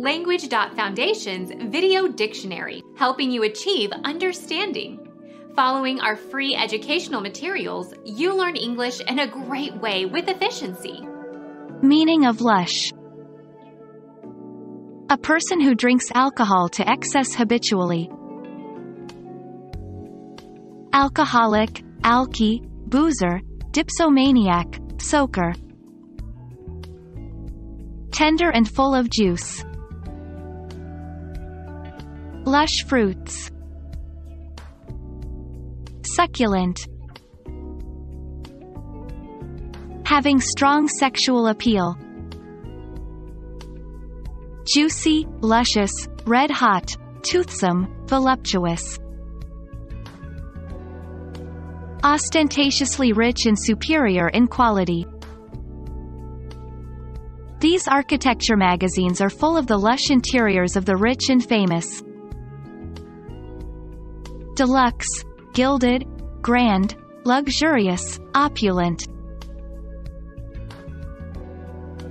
Language.Foundation's Video Dictionary, helping you achieve understanding. Following our free educational materials, you learn English in a great way with efficiency. Meaning of lush. A person who drinks alcohol to excess habitually. Alcoholic, alky, boozer, dipsomaniac, soaker. Tender and full of juice. Lush fruits. Succulent. Having strong sexual appeal. Juicy, luscious, red hot, toothsome, voluptuous. Ostentatiously rich and superior in quality. These architecture magazines are full of the lush interiors of the rich and famous. Deluxe, gilded, grand, luxurious, opulent.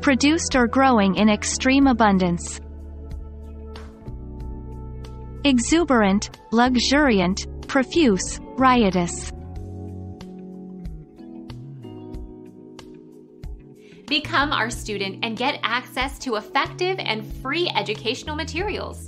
Produced or growing in extreme abundance. Exuberant, luxuriant, profuse, riotous. Become our student and get access to effective and free educational materials.